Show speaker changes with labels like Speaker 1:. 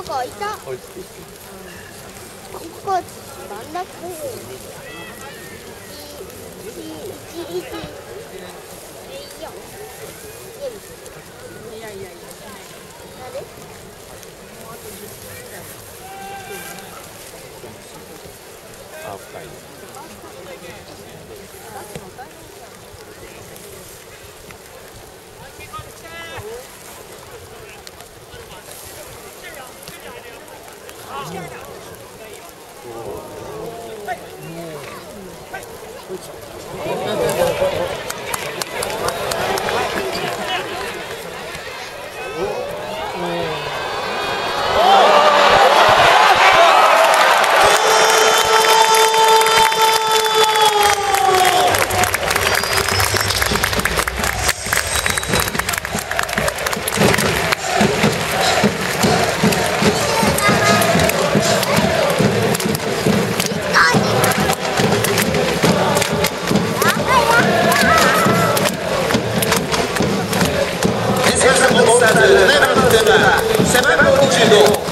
Speaker 1: どこいたここんっけい
Speaker 2: やいやいやあ、深い。はい
Speaker 3: Senado do Tindor.